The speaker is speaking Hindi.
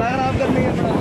खराब करनी है अपना